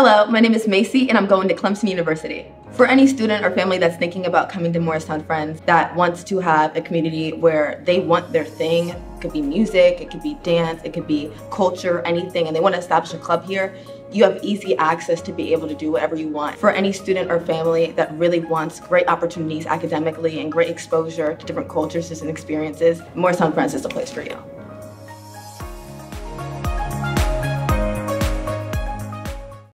Hello, my name is Macey and I'm going to Clemson University. For any student or family that's thinking about coming to Moorestown Friends that wants to have a community where they want their thing, it could be music, it could be dance, it could be culture, anything, and they want to establish a club here, you have easy access to be able to do whatever you want. For any student or family that really wants great opportunities academically and great exposure to different cultures and experiences, Moorestown Friends is the place for you.